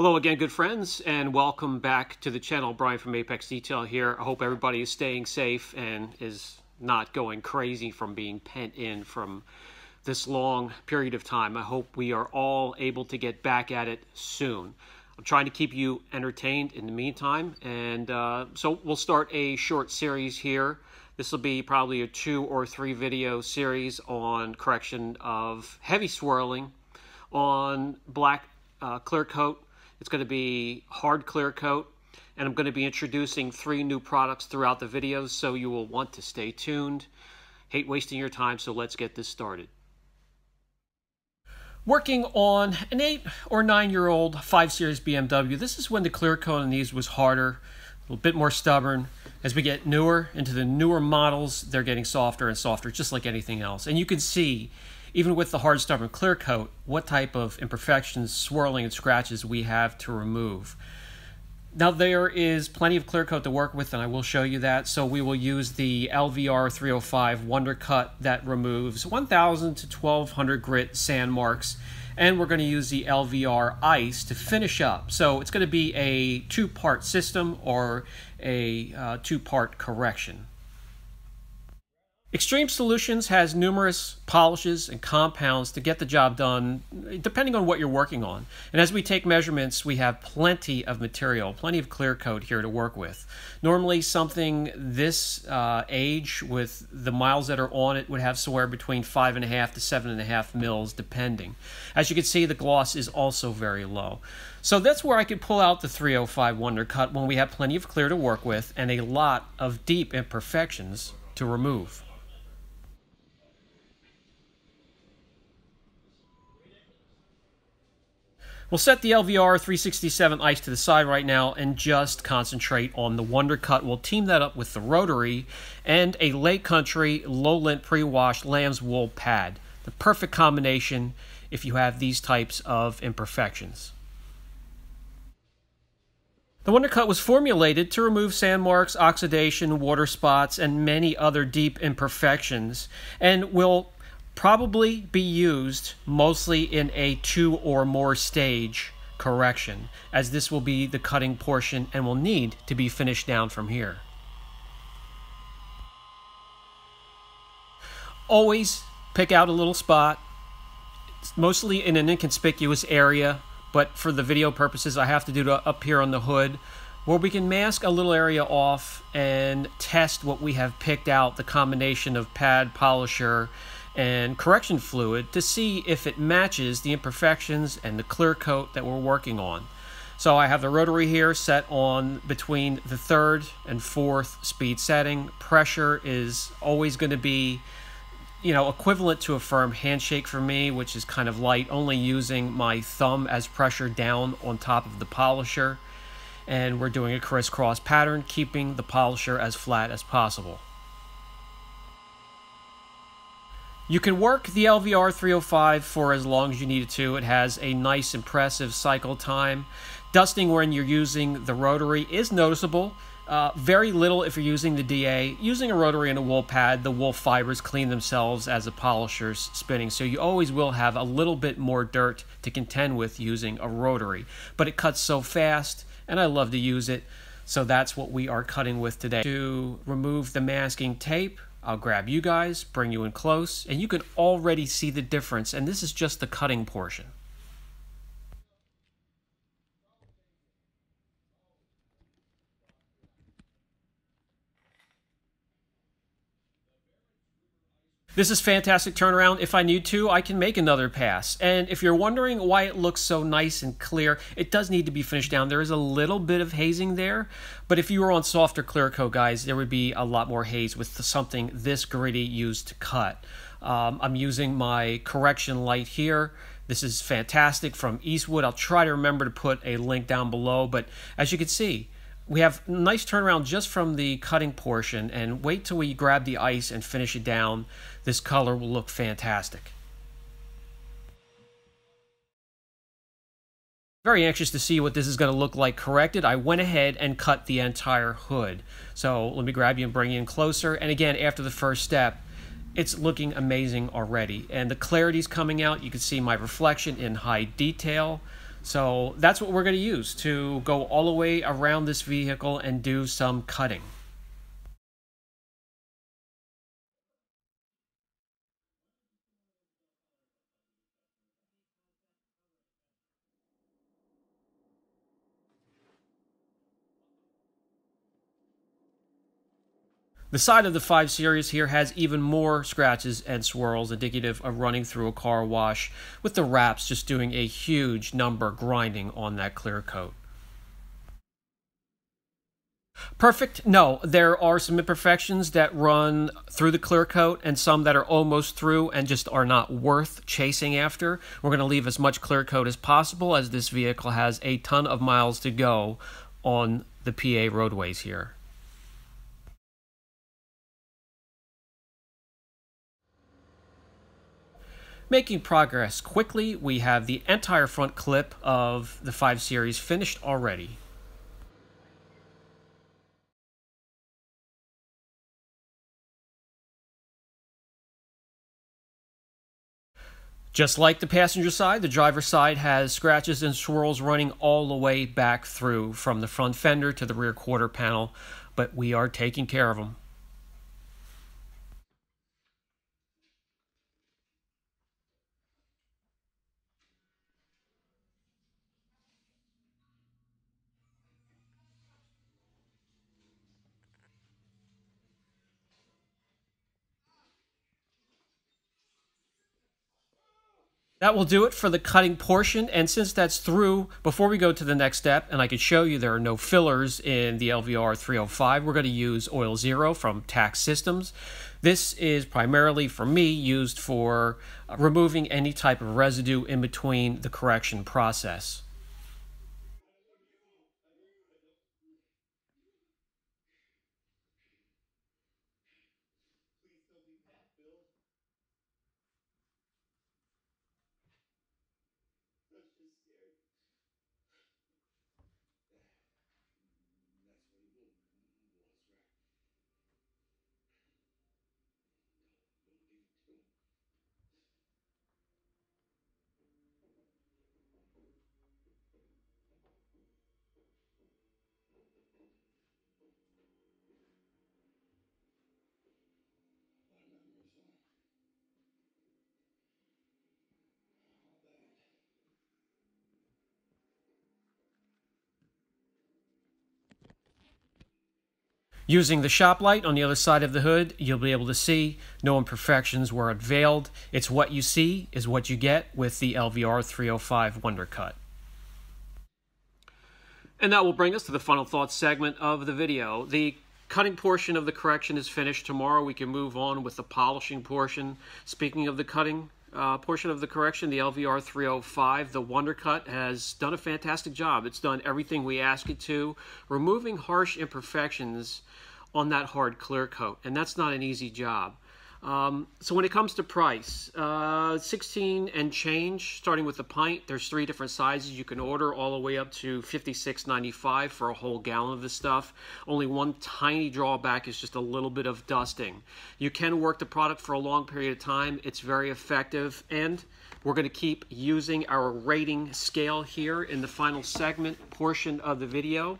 Hello again, good friends, and welcome back to the channel. Brian from Apex Detail here. I hope everybody is staying safe and is not going crazy from being pent in from this long period of time. I hope we are all able to get back at it soon. I'm trying to keep you entertained in the meantime, and uh, so we'll start a short series here. This will be probably a two or three video series on correction of heavy swirling on black uh, clear coat. It's going to be hard clear coat, and I'm going to be introducing three new products throughout the videos, so you will want to stay tuned. Hate wasting your time, so let's get this started. Working on an eight or nine year old 5 Series BMW, this is when the clear coat on these was harder, a little bit more stubborn. As we get newer into the newer models, they're getting softer and softer, just like anything else. And you can see even with the hard stubborn clear coat, what type of imperfections, swirling, and scratches we have to remove. Now there is plenty of clear coat to work with and I will show you that. So we will use the LVR 305 Wonder Cut that removes 1000 to 1200 grit sand marks and we're going to use the LVR Ice to finish up. So it's going to be a two-part system or a uh, two-part correction. Xtreme Solutions has numerous polishes and compounds to get the job done, depending on what you're working on. And as we take measurements, we have plenty of material, plenty of clear coat here to work with. Normally, something this uh, age with the miles that are on it would have somewhere between five and a half to seven and a half mils, depending. As you can see, the gloss is also very low. So that's where I could pull out the 305 Wonder Cut when we have plenty of clear to work with and a lot of deep imperfections to remove. We'll set the LVR 367 ice to the side right now and just concentrate on the Wonder Cut. We'll team that up with the rotary and a Lake Country low lint pre-washed lamb's wool pad. The perfect combination if you have these types of imperfections. The Wonder Cut was formulated to remove sand marks, oxidation, water spots, and many other deep imperfections, and will probably be used mostly in a two or more stage correction, as this will be the cutting portion and will need to be finished down from here. Always pick out a little spot, mostly in an inconspicuous area, but for the video purposes I have to do it up here on the hood, where we can mask a little area off and test what we have picked out, the combination of pad, polisher, and correction fluid to see if it matches the imperfections and the clear coat that we're working on. So I have the rotary here set on between the third and fourth speed setting. Pressure is always going to be you know, equivalent to a firm handshake for me, which is kind of light, only using my thumb as pressure down on top of the polisher. And we're doing a crisscross pattern, keeping the polisher as flat as possible. You can work the LVR 305 for as long as you need it to. It has a nice, impressive cycle time. Dusting when you're using the rotary is noticeable. Uh, very little if you're using the DA. Using a rotary and a wool pad, the wool fibers clean themselves as the polisher's spinning, so you always will have a little bit more dirt to contend with using a rotary. But it cuts so fast, and I love to use it, so that's what we are cutting with today. To remove the masking tape, I'll grab you guys, bring you in close, and you can already see the difference, and this is just the cutting portion. This is fantastic turnaround. If I need to, I can make another pass. And if you're wondering why it looks so nice and clear, it does need to be finished down. There is a little bit of hazing there, but if you were on softer clear coat, guys, there would be a lot more haze with something this gritty used to cut. Um, I'm using my correction light here. This is fantastic from Eastwood. I'll try to remember to put a link down below, but as you can see, we have nice turnaround just from the cutting portion and wait till we grab the ice and finish it down. This color will look fantastic. Very anxious to see what this is going to look like corrected. I went ahead and cut the entire hood. So let me grab you and bring you in closer. And again, after the first step, it's looking amazing already. And the clarity's coming out. You can see my reflection in high detail. So that's what we're going to use to go all the way around this vehicle and do some cutting. The side of the 5 Series here has even more scratches and swirls indicative of running through a car wash, with the wraps just doing a huge number grinding on that clear coat. Perfect? No, there are some imperfections that run through the clear coat and some that are almost through and just are not worth chasing after. We're going to leave as much clear coat as possible as this vehicle has a ton of miles to go on the PA roadways here. Making progress quickly, we have the entire front clip of the 5 Series finished already. Just like the passenger side, the driver side has scratches and swirls running all the way back through from the front fender to the rear quarter panel, but we are taking care of them. That will do it for the cutting portion. And since that's through, before we go to the next step, and I can show you there are no fillers in the LVR 305, we're going to use Oil Zero from Tax Systems. This is primarily, for me, used for removing any type of residue in between the correction process. Using the shop light on the other side of the hood, you'll be able to see no imperfections were unveiled. It's what you see is what you get with the LVR 305 Wonder Cut. And that will bring us to the final thoughts segment of the video. The cutting portion of the correction is finished. Tomorrow we can move on with the polishing portion. Speaking of the cutting uh, portion of the correction, the LVR 305, the Wonder Cut, has done a fantastic job. It's done everything we ask it to, removing harsh imperfections on that hard clear coat, and that's not an easy job. Um, so when it comes to price, uh, 16 and change, starting with the pint, there's three different sizes you can order, all the way up to 56.95 for a whole gallon of this stuff. Only one tiny drawback is just a little bit of dusting. You can work the product for a long period of time. It's very effective, and we're going to keep using our rating scale here in the final segment portion of the video.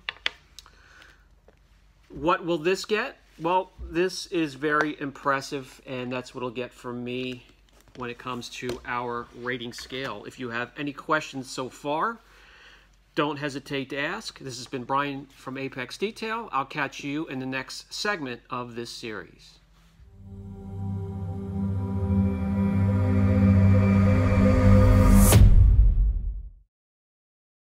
What will this get? Well, this is very impressive, and that's what it'll get from me when it comes to our rating scale. If you have any questions so far, don't hesitate to ask. This has been Brian from Apex Detail. I'll catch you in the next segment of this series.